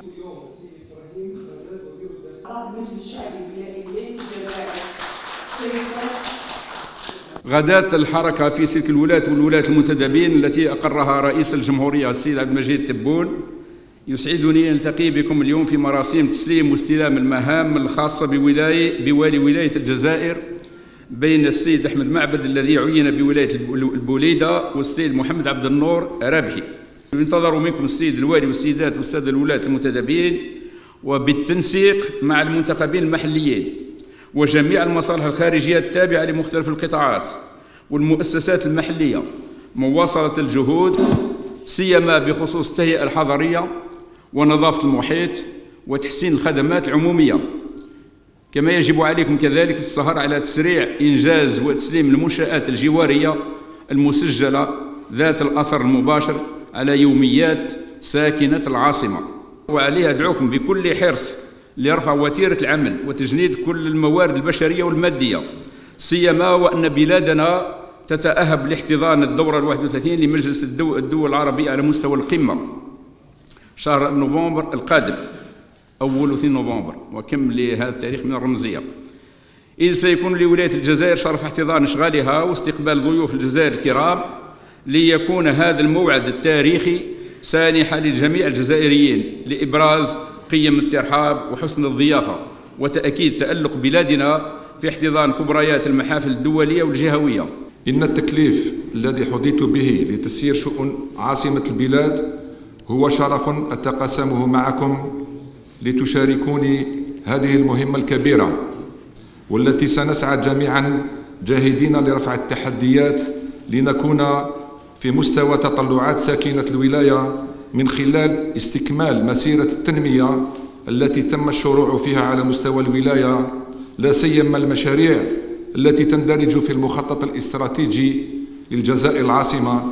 اليوم السيد إبراهيم وزير الداخليه المجلس الشعبي غدات الحركة في سلك الولاة والولاة المنتدبين التي أقرها رئيس الجمهورية السيد عبد المجيد تبون. يسعدني أن ألتقي بكم اليوم في مراسيم تسليم واستلام المهام الخاصة بولاية بوالي ولاية الجزائر بين السيد أحمد معبد الذي عين بولاية البوليدة والسيد محمد عبد النور رابحي ينتظر منكم السيد الوالي والسيدات والسادة الولاة المنتدبين وبالتنسيق مع المنتخبين المحليين وجميع المصالح الخارجية التابعة لمختلف القطاعات والمؤسسات المحلية. مواصلة الجهود سيما بخصوص التهيئة الحضرية ونظافة المحيط وتحسين الخدمات العمومية. كما يجب عليكم كذلك السهر على تسريع إنجاز وتسليم المنشآت الجوارية المسجلة ذات الأثر المباشر على يوميات ساكنة العاصمة. وعليها أدعوكم بكل حرص لرفع وتيرة العمل وتجنيد كل الموارد البشرية والمادية سيما وأن بلادنا تتأهب لاحتضان الدورة ال 31 لمجلس الدول العربية على مستوى القمة. شهر نوفمبر القادم أول 2 نوفمبر وكم لهذا التاريخ من الرمزية. إذ سيكون لولاية الجزائر شرف احتضان إشغالها واستقبال ضيوف الجزائر الكرام ليكون هذا الموعد التاريخي سانحا لجميع الجزائريين لإبراز قيم الترحاب وحسن الضيافة وتأكيد تألق بلادنا في احتضان كبريات المحافل الدولية والجهوية. إن التكليف الذي حظيت به لتسيير شؤون عاصمة البلاد هو شرف أتقاسمه معكم لتشاركوني هذه المهمة الكبيرة والتي سنسعى جميعا جاهدين لرفع التحديات لنكون في مستوى تطلعات ساكنة الولاية من خلال استكمال مسيرة التنمية التي تم الشروع فيها على مستوى الولاية لا سيما المشاريع التي تندرج في المخطط الاستراتيجي للجزائر العاصمة